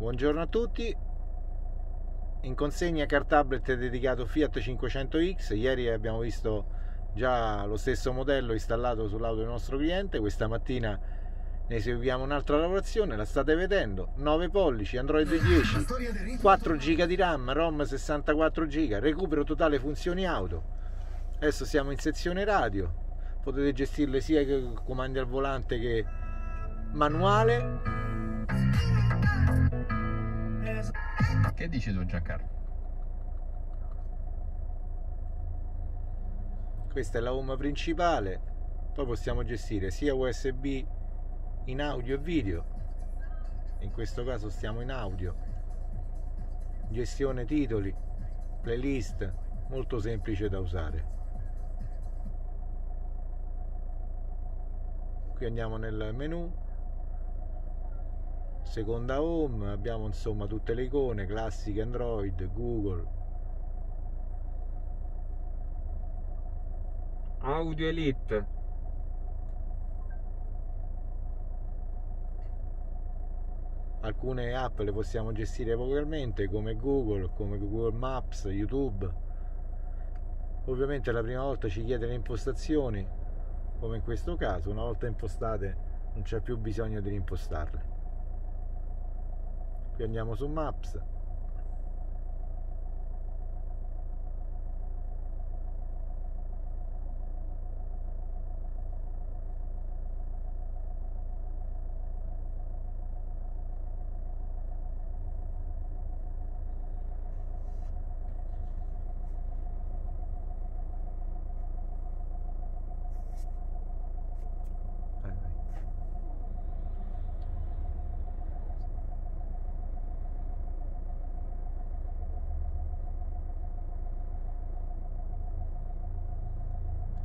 Buongiorno a tutti. In consegna car tablet dedicato Fiat 500X. Ieri abbiamo visto già lo stesso modello installato sull'auto del nostro cliente. Questa mattina ne eseguiamo un'altra lavorazione, la state vedendo. 9 pollici, Android 10, 4 GB di RAM, ROM 64 GB, recupero totale funzioni auto. Adesso siamo in sezione radio. Potete gestirle sia che comandi al volante che manuale Che dici tu Giancarlo? Questa è la home principale, poi possiamo gestire sia USB in audio e video. In questo caso stiamo in audio. Gestione titoli, playlist, molto semplice da usare. Qui andiamo nel menu seconda home abbiamo insomma tutte le icone classiche android google. Audio elite. Alcune app le possiamo gestire localmente come google come google maps youtube. Ovviamente la prima volta ci chiede le impostazioni come in questo caso una volta impostate non c'è più bisogno di rimpostarle qui andiamo su Maps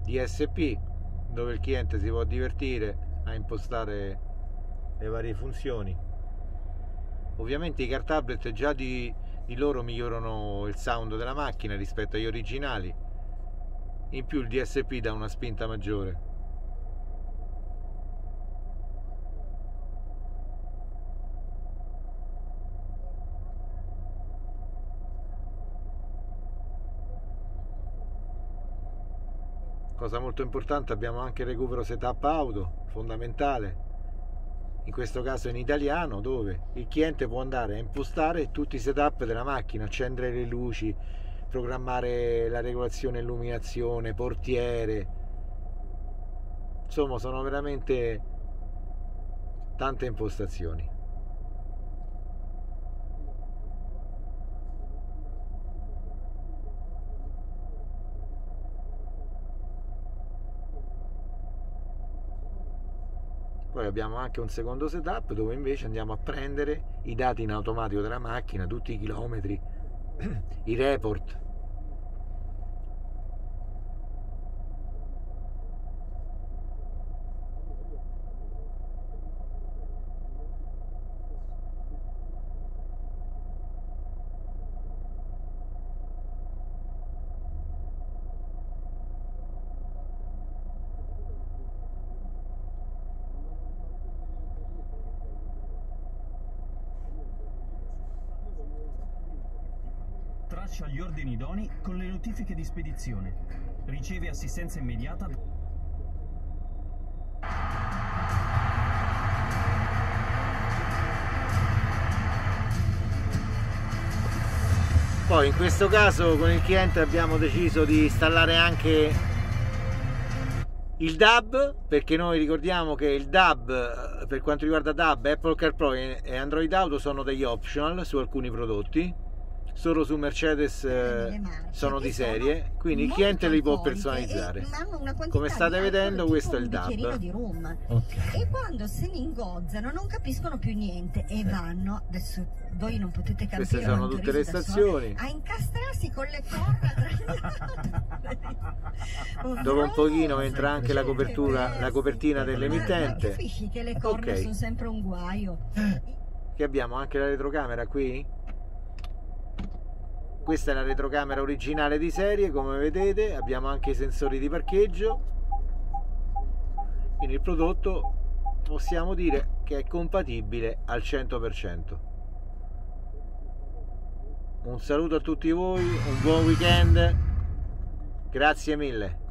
DSP dove il cliente si può divertire a impostare le varie funzioni. Ovviamente i car tablet già di, di loro migliorano il sound della macchina rispetto agli originali. In più il DSP dà una spinta maggiore cosa molto importante abbiamo anche il recupero setup auto fondamentale. In questo caso in italiano dove il cliente può andare a impostare tutti i setup della macchina accendere le luci programmare la regolazione illuminazione portiere. Insomma sono veramente tante impostazioni poi abbiamo anche un secondo setup dove invece andiamo a prendere i dati in automatico della macchina tutti i chilometri i report Traccia gli ordini idonei con le notifiche di spedizione. Riceve assistenza immediata. poi in questo caso con il cliente abbiamo deciso di installare anche il DAB perché noi ricordiamo che il DAB per quanto riguarda DAB, Apple CarPlay e Android Auto sono degli optional su alcuni prodotti solo su Mercedes eh, sono di serie, quindi il cliente li può personalizzare. Come state vedendo questo è il DAB. Okay. E quando se ne ingozzano non capiscono più niente e vanno, adesso voi non potete capire. Queste sono tutte le stazioni. A incastrarsi con le corna. Dopo un pochino entra anche la copertura, la copertina dell'emittente. Capisci che le corna okay. sono sempre un guaio. Che abbiamo anche la retrocamera qui? questa è la retrocamera originale di serie come vedete abbiamo anche i sensori di parcheggio. Quindi il prodotto possiamo dire che è compatibile al 100% un saluto a tutti voi un buon weekend. Grazie mille.